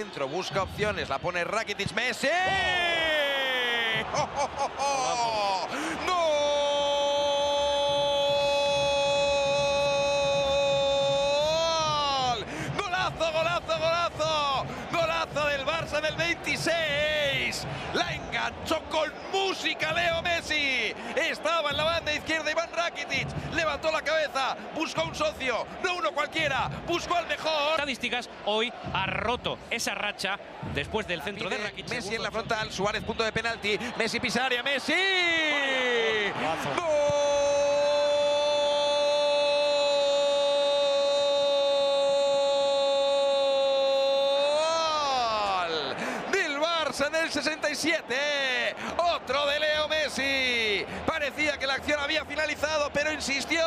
Centro, busca opciones, la pone Rakitic, Messi. ¡Oh, oh, oh! ¡Gol! ¡Golazo, golazo, golazo! ¡Golazo del Barça del 26! La enganchó con música Leo Messi. Estaba en la Levantó la cabeza, buscó un socio, no uno cualquiera, buscó al mejor. Estadísticas, hoy ha roto esa racha después del centro de Rakitic. Messi en la frontal, Suárez punto de penalti, Messi pisa área, Messi. ¡Gol! Del Barça del 67. Otro de Leo Messi. La acción había finalizado, pero insistió.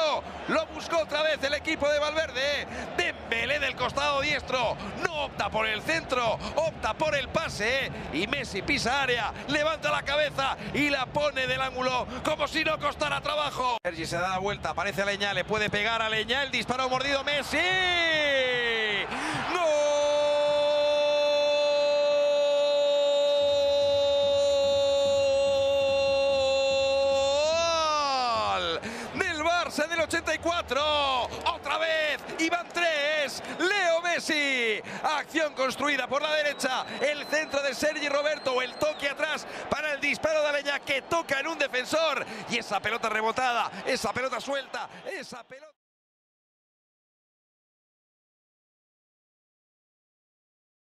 Lo buscó otra vez el equipo de Valverde. Dembélé del costado diestro. No opta por el centro, opta por el pase. Y Messi pisa área, levanta la cabeza y la pone del ángulo como si no costara trabajo. Sergi se da la vuelta, aparece Leña, le puede pegar a Leña. El disparo mordido Messi. Barça del 84. Otra vez. Iván 3. Leo Messi. Acción construida por la derecha. El centro de Sergi Roberto. El toque atrás para el disparo de Aleña que toca en un defensor. Y esa pelota rebotada. Esa pelota suelta. Esa pelota.